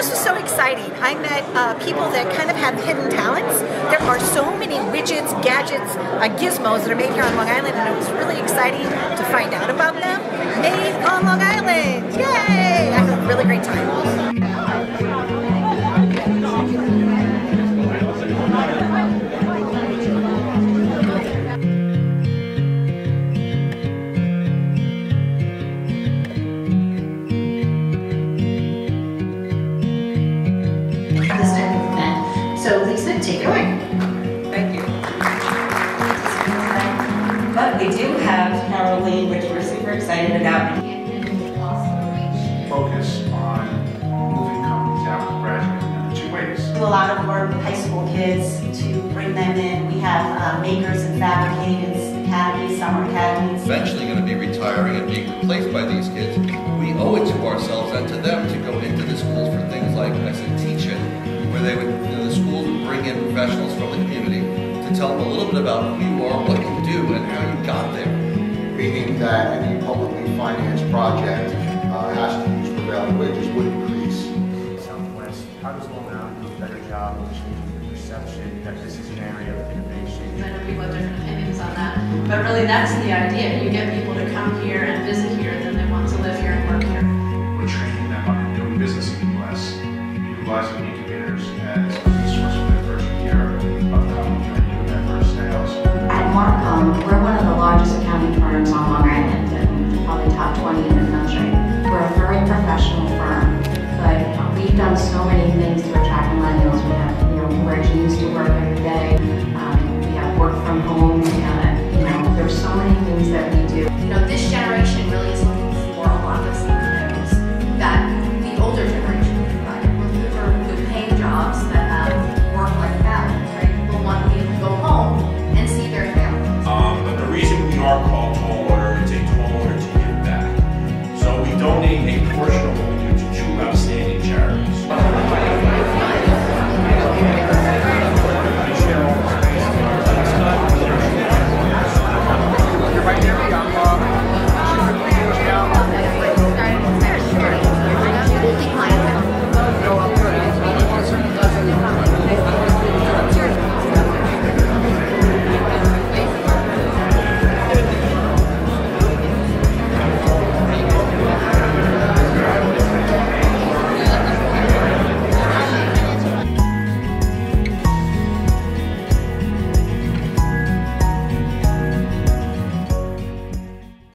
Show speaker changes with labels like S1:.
S1: this was so exciting. I met uh, people that kind of have hidden talents. There are so many widgets, gadgets, uh, gizmos that are made here on Long Island, and it was really exciting to find out about them. Made on Long Island! Yay! I had a really great time.
S2: So Lisa, take it away.
S3: Thank you. But we do have Caroline, which we're super excited about.
S4: focus on moving companies out and graduating in two ways.
S5: do a lot of work with high school kids to bring them in. We have uh, makers and fabricators academies, summer academies.
S6: eventually going to be retiring and being replaced by these kids, we owe it to ourselves and to them to go into the schools for things like, I said, teaching, where they would, professionals from the community to tell them a little bit about who you are, what you do, and how you got there.
S7: meaning that any publicly financed project uh, has to use prevailing wages would increase.
S4: Southwest, how does Long Island do a better job of changing the perception that this is an area of innovation?
S8: I know people have different opinions on that, but really that's the idea. You get people to come here and visit here, then they want to live here and work here.
S4: We're training them on doing business in the U.S., utilizing incubators as